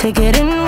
Take it in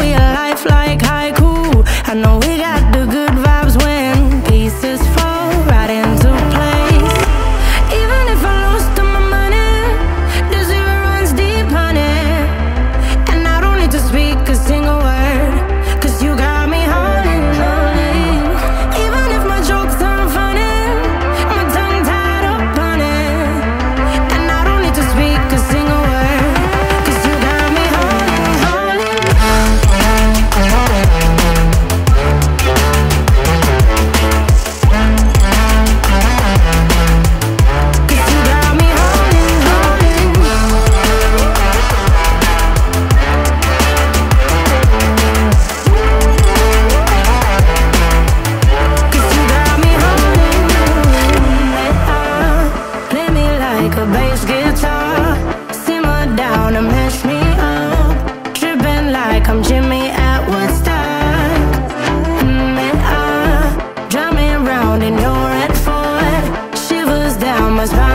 must run